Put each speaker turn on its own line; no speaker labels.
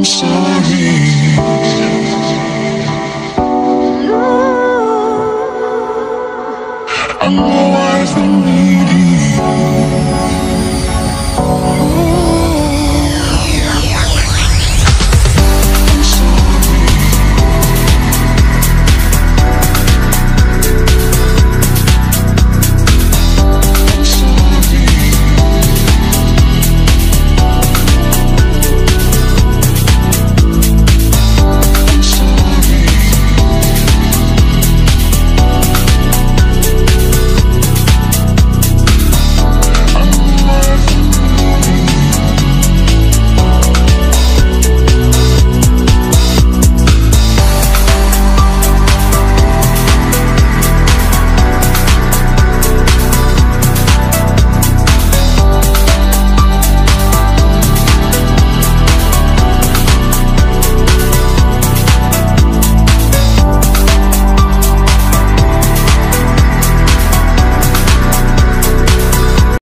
I'm sorry. I know I've been